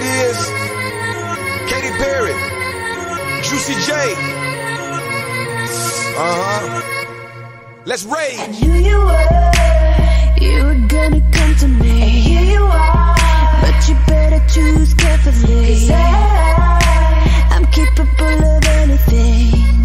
it is. Katy Perry, Juicy J. Uh huh. Let's rage. And here you were, you were gonna come to me. And here you are, but you better choose carefully. Cause I, I'm capable of anything.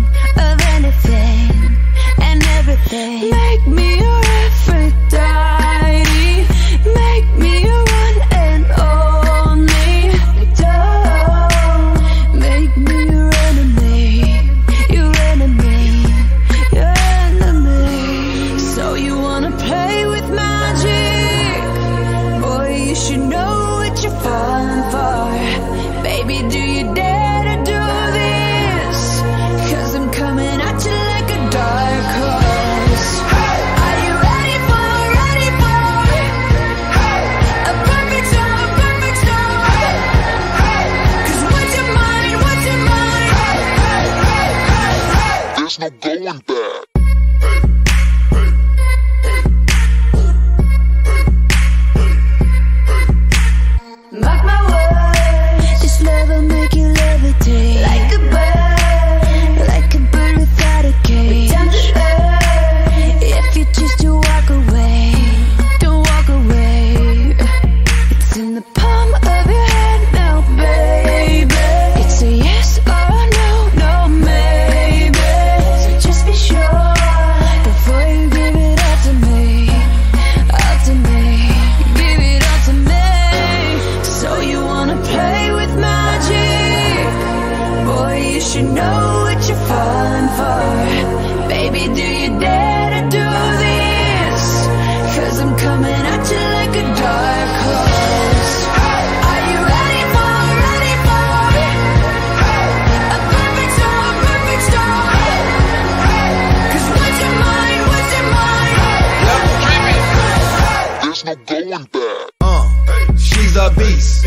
Uh, she's a beast.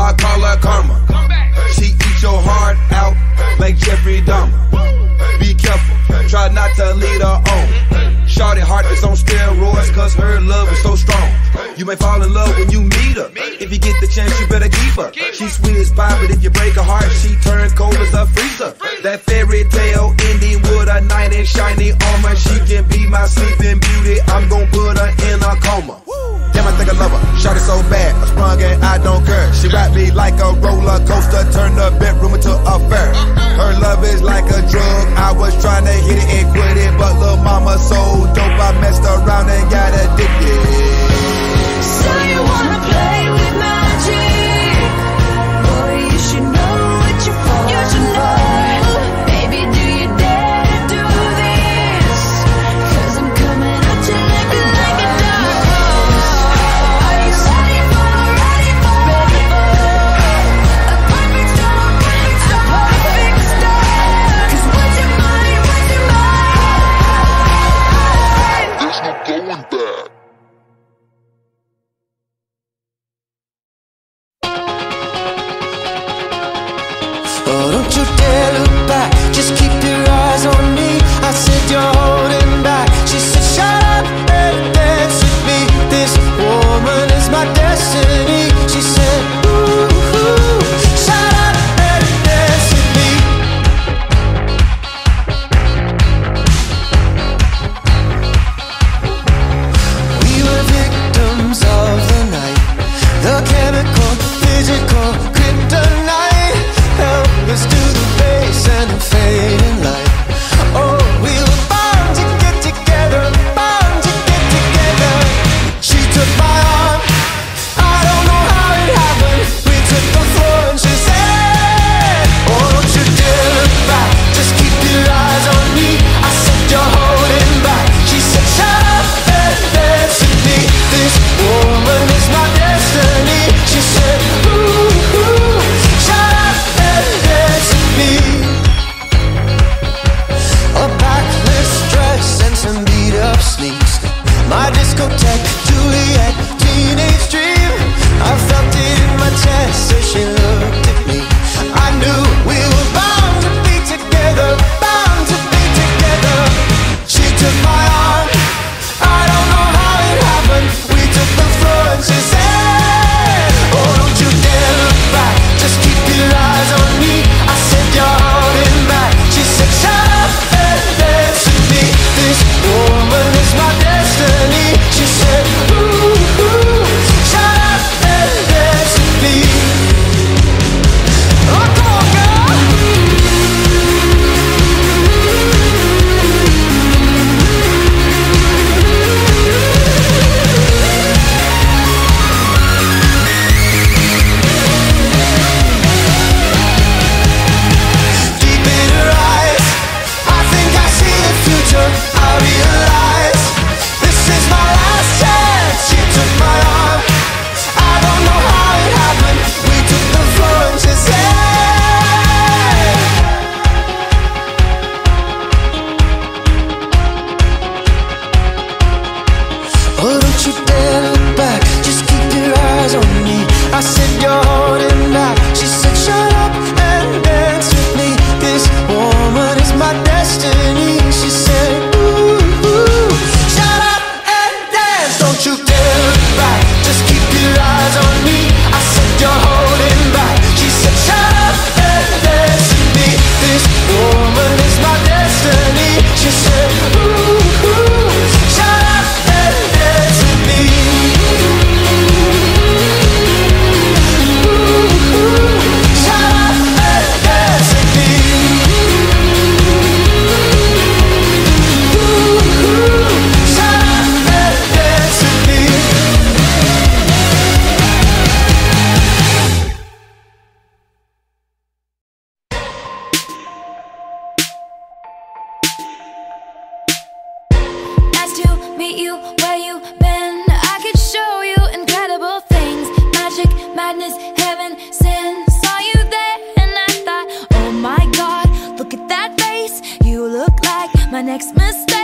I call her karma. She eat your heart out like Jeffrey Dahmer. Be careful, try not to lead her on. Shorty heart is on steroids, cause her love is so strong. You may fall in love when you meet her. If you get the chance, you better keep her. She sweet as pie, but if you break her heart, she turn cold as a freezer. That fairy tale ending with a knight in shiny armor. She can be my sleeping beauty. I'm gonna put her in a coma a lover. Shot it so bad, I sprung and I don't care. She rap me like a roller coaster, turn the bedroom into a fair. Her love is like a drug. I was trying to hit it and quit it, but little mama so dope, I messed around and got addicted. So you want don't you dare look back, just keep your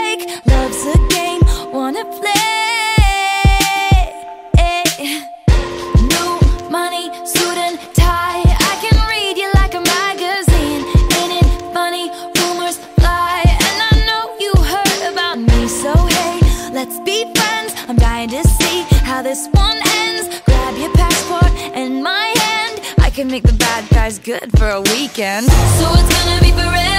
fake Love's a game, wanna play. New money, suit and tie. I can read you like a magazine. Ain't it funny, rumors fly. And I know you heard about me. So hey, let's be friends. I'm dying to see how this one ends. Grab your passport and my hand. I can make the bad guys good for a weekend. So it's gonna be forever.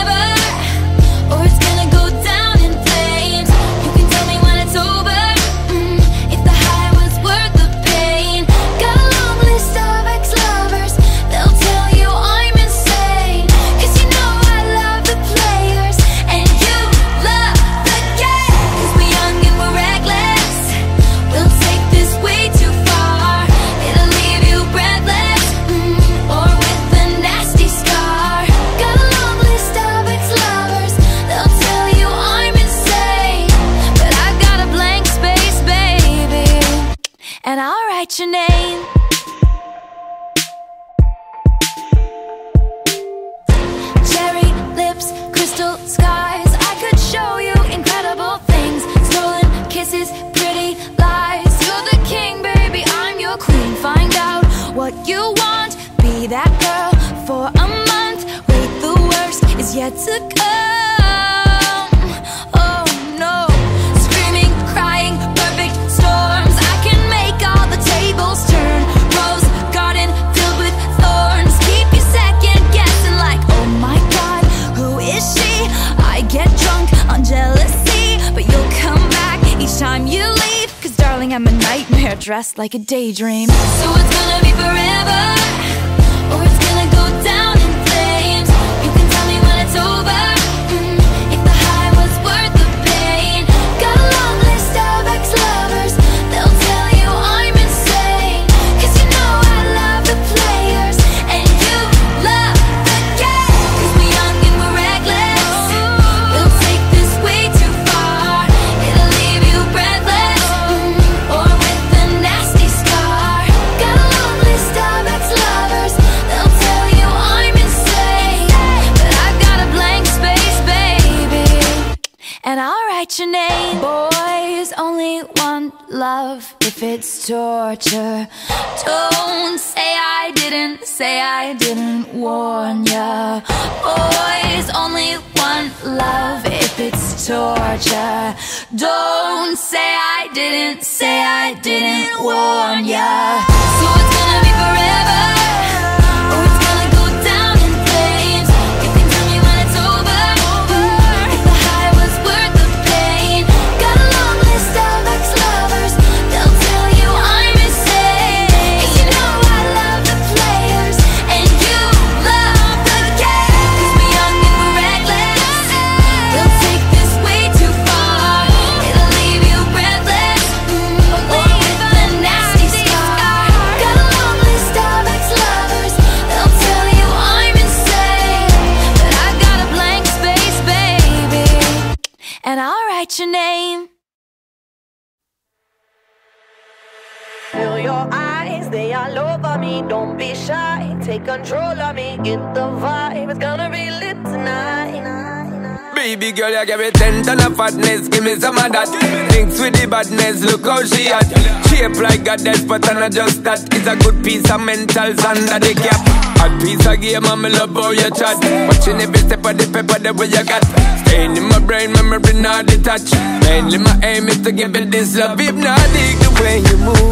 what you want. Be that girl for a month. Wait, the worst is yet to come. a nightmare dressed like a daydream. So it's gonna be forever. if it's torture. Don't say I didn't, say I didn't warn ya. Boys, only one love if it's torture. Don't say I didn't, say I didn't warn ya. So it's gonna be forever. Don't be shy, take control of me, get the vibe, it's gonna be lit tonight. Baby girl, you give me ten ton of fatness, give me some of that. Mix with the badness, look how she at Shape like a desert but I'm not just that. It's a good piece of mental under the cap. Hot piece of game, and me love how you chat. Watching every step of the paper, the way you got. Staying in my brain, memory not detached. Mainly my aim is to give it this love If not, dig the way you move.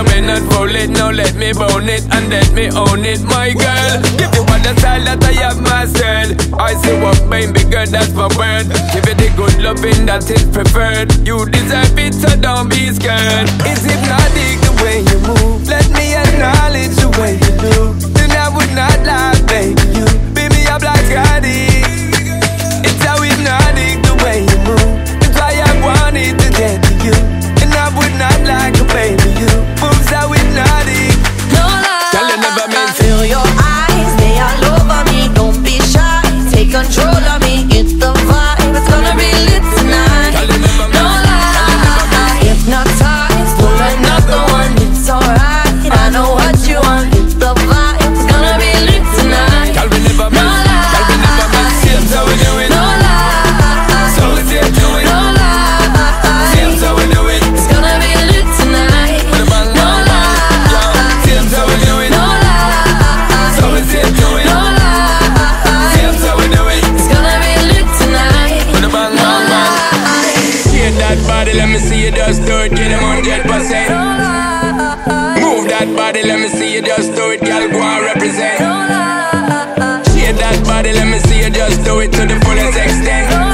you may not roll it. Now let me bone it and let me own it My girl, give you all the style that I have mastered I say what me, girl, that's my word. Give you the good loving that is preferred. You deserve it, so don't be scared. It's hypnotic the way you move? Let me acknowledge the way you do. Then I would not lie. that body, let me see you just do it, girl. Go and represent. Shake that body, let me see you just do it to the fullest extent.